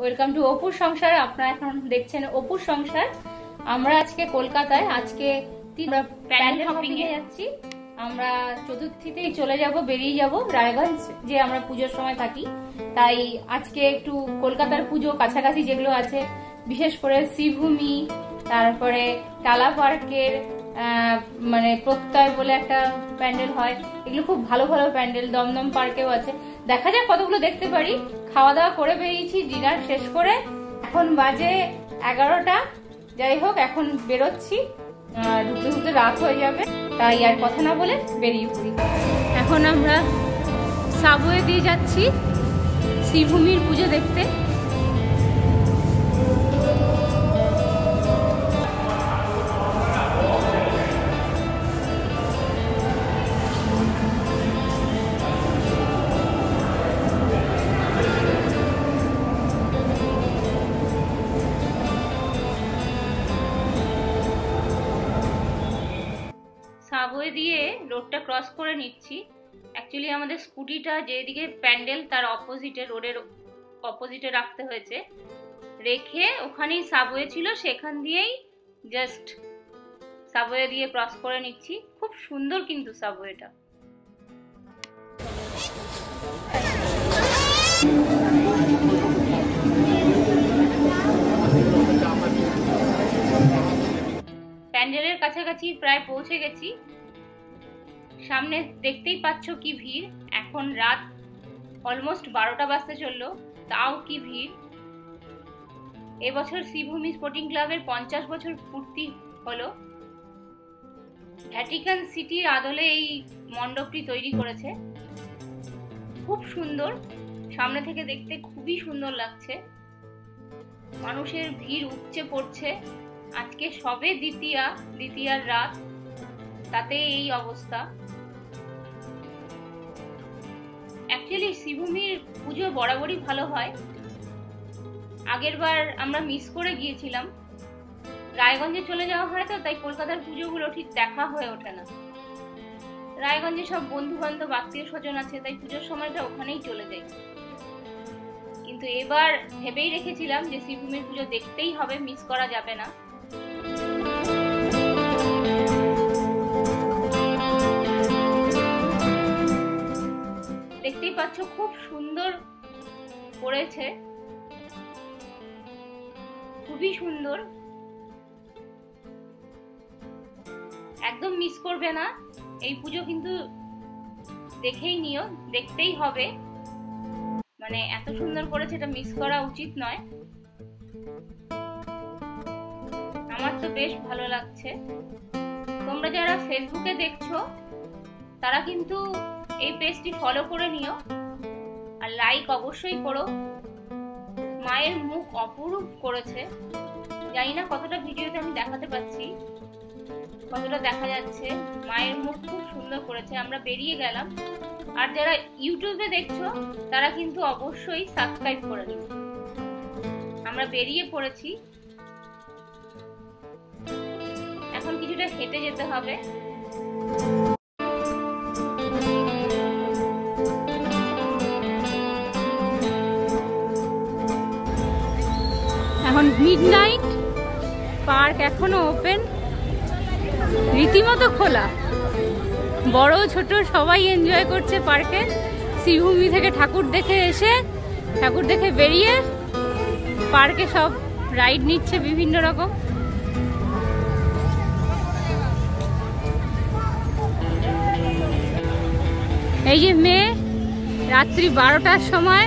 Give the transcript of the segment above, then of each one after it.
Welcome to অপুর সংসার। আপনারা এখন দেখছেন অপুর সংসার। আমরা আজকে কলকাতায় আজকে যাচ্ছি। আমরা চতুর্থীতেই চলে যাব বেরিয়ে যাব রায়গঞ্জ যে আমরা পুজোর সময় থাকি। তাই আজকে একটু কলকাতার পুজো কাছাকাছি যেগুলো আছে বিশেষ করে শ্রীভূমি তারপরে টালা পার্কের মানে প্রত্যয় বলে একটা প্যান্ডেল হয়। এগুলো খুব ভালো ভালো প্যান্ডেল, দমদম পার্কেও আছে। দেখা যাক কতগুলো দেখতে পারি। খাওয়া দাওয়া করে বেরিয়েছি, ডিনার শেষ করে। এখন বাজে এগারোটা। যাই হোক, এখন বেরোচ্ছি। ঢুকতে ঢুকতে রাত হয়ে যাবে। তাই আর কথা না বলে বেরিয়ে পড়ি। এখন আমরা সাবওয়ে দিয়ে যাচ্ছি। শ্রীভূমির পুজো দেখতে। দিয়ে রোডটা ক্রস করে নিচ্ছি। অ্যাকচুয়ালি আমাদের স্কুটিটা যেদিকে প্যান্ডেল, তার অপোজিটে রোডের অপোজিটে রাখতে হয়েছে। রেখে ওখানেই সাবওয়ে ছিল, সেখান দিয়েই জাস্ট সাবওয়ে দিয়ে ক্রস করে নিচ্ছি। খুব সুন্দর কিন্তু সাবওয়েটা প্যান্ডেলের কাছাকাছি প্রায় পৌঁছে গেছি। সামনে দেখতেই পাচ্ছ কি ভিড়। এখন রাত অলমোস্ট বারোটা বাজতে চলল, তাও কি ভিড়। এবছর শ্রীভূমি স্পোর্টিং ক্লাবের পঞ্চাশ বছর পূর্তি হলো। ভ্যাটিকান সিটির আদলে এই মণ্ডপটি তৈরি করেছে। খুব সুন্দর, সামনে থেকে দেখতে খুবই সুন্দর লাগছে। মানুষের ভিড় উপচে পড়ছে। আজকে সবে দ্বিতীয়া, দ্বিতীয়ার রাত। তাতে এই অবস্থা। অ্যাকচুয়ালি শ্রীভূমির পুজো বরাবরই ভালো হয়। আগের বার আমরা মিস করে গিয়েছিলাম। রায়গঞ্জে চলে যাওয়া হয় তো, তাই কলকাতার পুজোগুলো ঠিক দেখা হয়ে ওঠে না। রায়গঞ্জে সব বন্ধু বান্ধব আত্মীয় স্বজন আছে, তাই পুজোর সময়টা ওখানেই চলে যায়। কিন্তু এবার ভেবেই রেখেছিলাম যে শ্রীভূমির পুজো দেখতেই হবে মিস করা যাবে না। পাচ্ছ খুব সুন্দর করেছে খুবই সুন্দর। একদম মিস করবে না। এই পুজো কিন্তু দেখেই নিও, দেখতেই হবে। মানে এত সুন্দর করেছে এটা মিস করা উচিত নয়। আমার তো বেশ ভালো লাগছে। তোমরা যারা ফেসবুকে দেখছ, তারা কিন্তু এই পেজটি ফলো করে নিও আর লাইক অবশ্যই করো। মায়ের মুখ অপরূপ করেছে। জানি না কতটা ভিডিওতে আমি দেখাতে পাচ্ছি, কতটা দেখা যাচ্ছে। মায়ের মুখ খুব সুন্দর করেছে, আমরা বেরিয়ে গেলাম। আর যারা ইউটিউবে দেখছ, তারা কিন্তু অবশ্যই সাবস্ক্রাইব করে নিও। আমরা বেরিয়ে পড়েছি। এখন কিছুটা হেঁটে যেতে হবে। এখন মিডনাইট পার্ক এখনও ওপেন রীতিমতো খোলা। বড় ছোট সবাই এনজয় করছে পার্কে শ্রীভূমি থেকে ঠাকুর দেখে এসে, ঠাকুর দেখে বেরিয়ে পার্কে সব রাইড নিচ্ছে বিভিন্ন রকম। এই যে মেয়ে, রাত্রি বারোটার সময়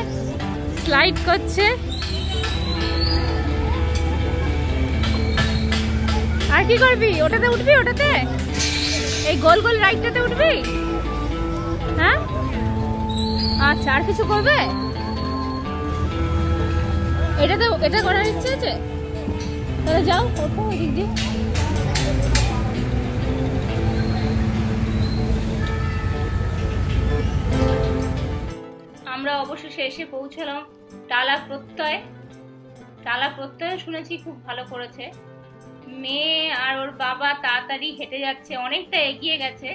স্লাইড করছে। আর কি করবি? ওটাতে উঠবি, ওটাতে? এই গোল গোল রাইডটাতে উঠবি? হ্যাঁ? আচ্ছা আর কিছু করবে? এটাতে এটা করার ইচ্ছে আছে? তাহলে যাও, ওঠো ওই দিক আমরা অবশেষে এসে পৌঁছলাম। টালা প্রত্যয় টালা প্রত্যয় শুনেছি খুব ভালো করেছে। মেয়ে আর ওর বাবা তাড়াতাড়ি হেঁটে যাচ্ছে, অনেকটা এগিয়ে গেছে।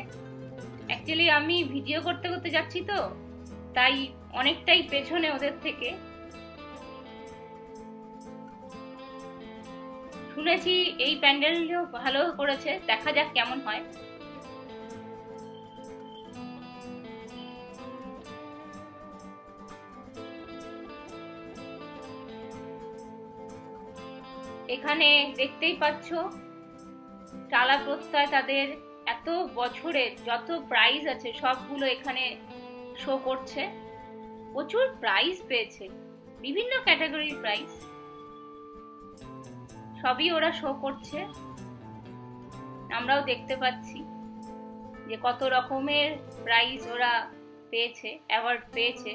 অ্যাকচুয়ালি আমি ভিডিও করতে করতে যাচ্ছি তো, তাই অনেকটাই পেছনে ওদের থেকে। শুনেছি এই প্যান্ডেলও ভালো করেছে, দেখা যাক কেমন হয়। এখানে দেখতেই পাচ্ছ, টালা প্রত্যয় তাদের এত বছরের যত প্রাইজ আছে, সবগুলো এখানে শো করছে। প্রচুর প্রাইজ পেয়েছে, বিভিন্ন ক্যাটাগরির প্রাইজ সবই ওরা শো করছে। আমরাও দেখতে পাচ্ছি যে কত রকমের প্রাইজ ওরা পেয়েছে অ্যাওয়ার্ড পেয়েছে।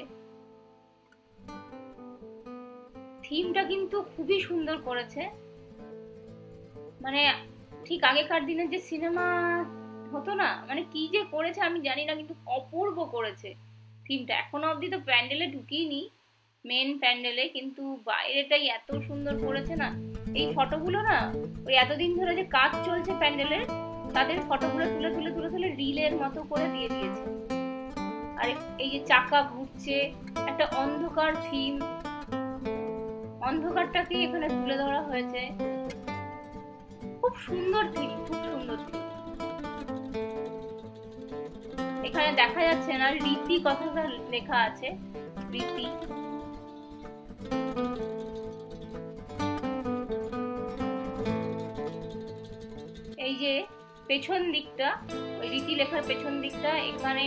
থিমটা কিন্তু খুবই সুন্দর করেছে। মানে ঠিক আগেকার দিনের যে সিনেমা হতো না মানে কি যে করেছে আমি জানি না, কিন্তু অপূর্ব করেছে থিমটা। এখনও অবধি তো প্যান্ডেলে ঢুকিনি মেন প্যান্ডেলে, কিন্তু বাইরেটাই এত সুন্দর করেছে না। এই ফটোগুলো না, ওই এতদিন ধরে যে কাজ চলছে প্যান্ডেলের তাদের ফটোগুলো তুলে তুলে তুলে তুলে রিলের মতো করে দিয়ে দিয়েছে। আর এই যে চাকা ঘুরছে, একটা অন্ধকার থিম অন্ধকারটাকে এখানে তুলে ধরা হয়েছে। সুন্দর থিম খুব সুন্দর এখানে দেখা যাচ্ছে না, রীতি কথাটা লেখা আছে, রীতি। এই যে পেছন দিকটা, ওই রীতি লেখার পেছন দিকটা, এখানে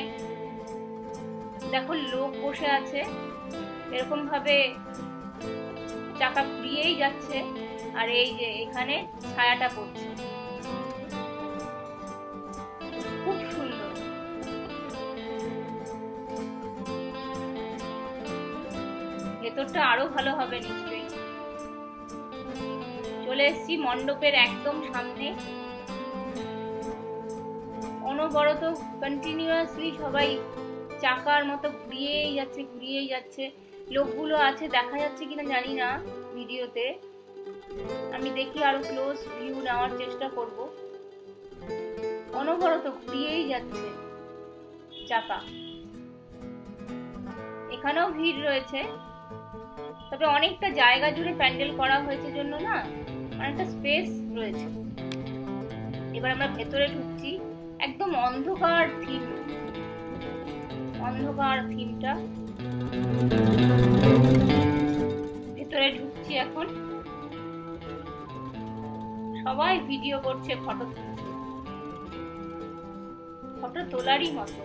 দেখো লোক বসে আছে এরকম ভাবে চাকা ঘুরিয়েই যাচ্ছে। আর এই যে এখানে ছায়াটা পড়ছে। খুব সুন্দর। ভেতরটা আরও ভালো হবে নিশ্চয়ই। চলে এসছি মণ্ডপের একদম সামনে। অনবরত কন্টিনিউয়াসলি সবাই চাকার মতো ঘুরিয়েই যাচ্ছে ঘুরিয়েই যাচ্ছে। লোকগুলো আছে, দেখা যাচ্ছে কিনা জানি না ভিডিওতে। আমি দেখি আরও ক্লোজ ভিউ নেওয়ার চেষ্টা করব। অনবরত ঘুরিয়েই যাচ্ছে। চাকা এখানেও ভিড় রয়েছে। তবে অনেকটা জায়গা জুড়ে প্যান্ডেল করা হয়েছে জন্য না, অনেকটা স্পেস রয়েছে। এবার আমরা ভেতরে ঢুকছি। একদম অন্ধকার থিম অন্ধকার থিমটা ভেতরে ঢুকছি এখন। সবাই ভিডিও করছে ফটো তুলছে। ফটো তোলারই মতো।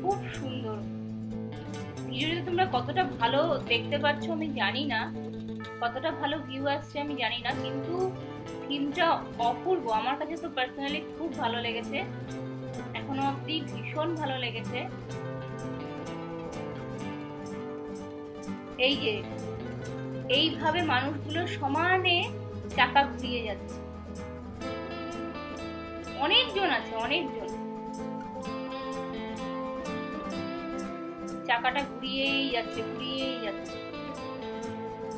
খুব সুন্দর। ভিডিওতে তোমরা কতটা ভালো দেখতে পাচ্ছ আমি জানি না। কতটা ভালো ভিউ আসছে আমি জানি না, কিন্তু থিমটা অপূর্ব। আমার কাছে তো পার্সোনালি খুব ভালো লেগেছে। এখনও অব্দি ভীষণ ভালো লেগেছে। এই যে, এইভাবে মানুষগুলো সমানে চাকা ঘুরিয়ে যাচ্ছে। অনেকজন আছে, অনেকজন। চাকাটা ঘুরিয়েই যাচ্ছে ঘুরিয়েই যাচ্ছে।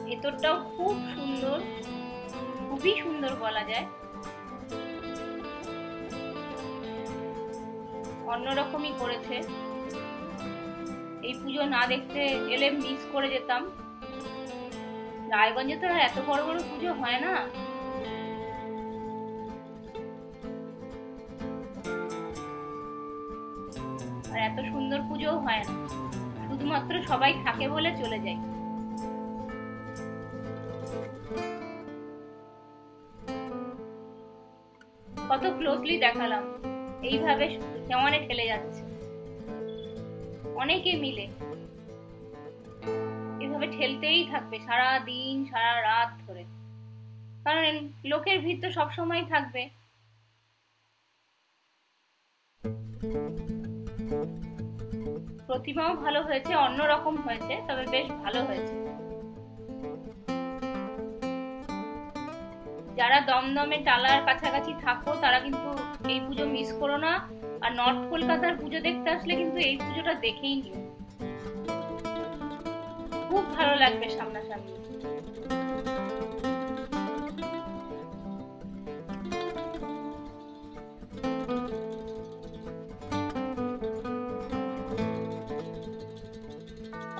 ভেতরটাও খুব সুন্দর, খুবই সুন্দর বলা যায়। অন্যরকমই করেছে। এই পুজো না দেখতে এলে মিস করে যেতাম। রায়গঞ্জে তো এত বড় বড় পুজো হয় না। আর এত সুন্দর পুজোও হয় না। শুধুমাত্র সবাই থাকে বলে চলে যায়। কত ক্লোজলি দেখালাম। এইভাবে কেমনে ঠেলে যাচ্ছে? অনেকে মিলে। ঠেলতেই থাকবে সারা দিন, সারা রাত ধরে। কারণ লোকের ভিড় তো সবসময় থাকবে। প্রতিমাও ভালো হয়েছে অন্যরকম হয়েছে, তবে বেশ ভালো হয়েছে। যারা দমদমে টালার কাছাকাছি থাকো, তারা কিন্তু এই পুজো মিস করো না। আর নর্থ কলকাতার পুজো দেখতে আসলে কিন্তু এই পুজোটা দেখেই নিও। ভালো লাগবে সামনাসামনি।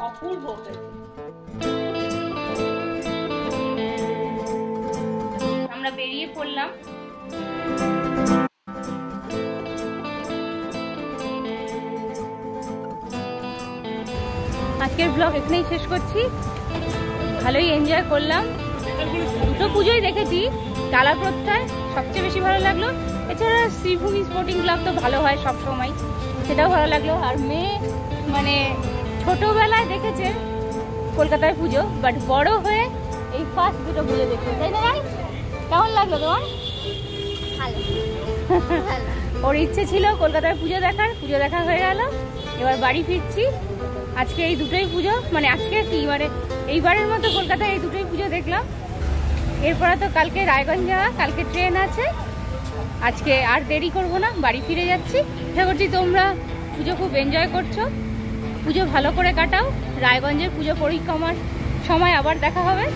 অপূর্ব আমরা বেরিয়ে পড়লাম। আজকের ব্লগ এখানেই শেষ করছি। ভালোই এনজয় করলাম। দুটো পুজোই দেখেছি। টালা প্রত্যয় সবচেয়ে বেশি ভালো লাগল। এছাড়া শ্রীভূমি স্পোর্টিং ক্লাব তো ভালো হয় সব সময় সেটাও ভালো লাগল। আর মেয়ে মানে ছোটোবেলায় দেখেছে কলকাতায় পুজো বাট বড় হয়ে এই ফার্স্ট দুটো পুজো দেখল তাই না ভাই? কেমন লাগল তোমার? ওর ইচ্ছে ছিল কলকাতায় পুজো দেখার। পুজো দেখা হয়ে গেল। এবার বাড়ি ফিরছি। আজকে এই দুটোই পুজো মানে আজকে কি মানে এইবারের মতো কলকাতায় এই দুটোই পুজো দেখলাম। এরপরে তো কালকে রায়গঞ্জ যাওয়া, কালকে ট্রেন আছে। আজকে আর দেরি করব না, বাড়ি ফিরে যাচ্ছি। আশা করছি তোমরা পুজো খুব এনজয় করছ। পুজো ভালো করে কাটাও। রায়গঞ্জের পুজো পরিক্রমার সময় আবার দেখা হবে।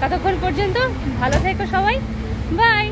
ততক্ষণ পর্যন্ত ভালো থেকো সবাই। বাই